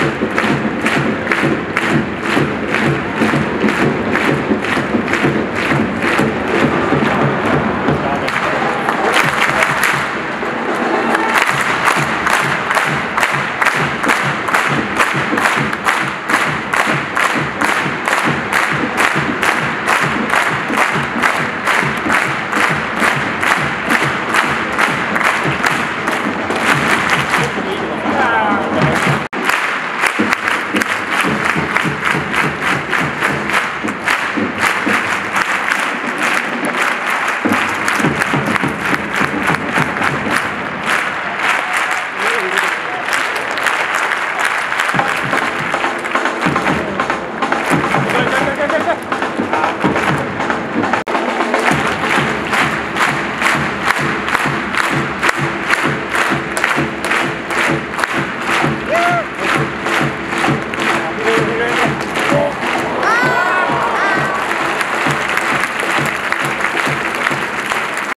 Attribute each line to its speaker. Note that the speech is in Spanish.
Speaker 1: Gracias.